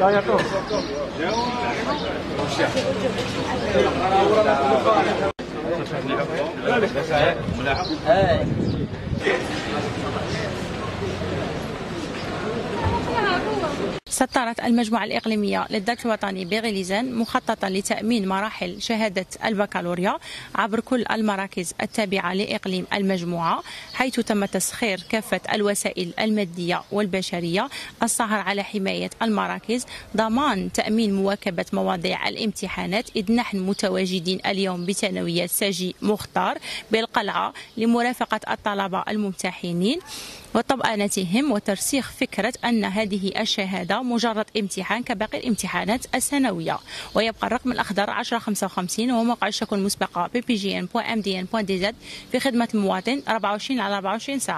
야야 또. 야. سطرت المجموعة الإقليمية للدرس الوطني بغليزان مخططا لتأمين مراحل شهادة البكالوريا عبر كل المراكز التابعة لإقليم المجموعة حيث تم تسخير كافة الوسائل المادية والبشرية السهر على حماية المراكز ضمان تأمين مواكبة مواضيع الامتحانات إذ نحن متواجدين اليوم بثانوية ساجي مختار بالقلعة لمرافقة الطلبة الممتحنين وطمأنتهم وترسيخ فكرة أن هذه الشهادة مجرد امتحان كباقي الامتحانات السنوية. ويبقى الرقم الأخضر 1055 وهو موقع الشكوى المسبقة bbgn.mdn.dz في خدمة المواطن 24 على 24 ساعة.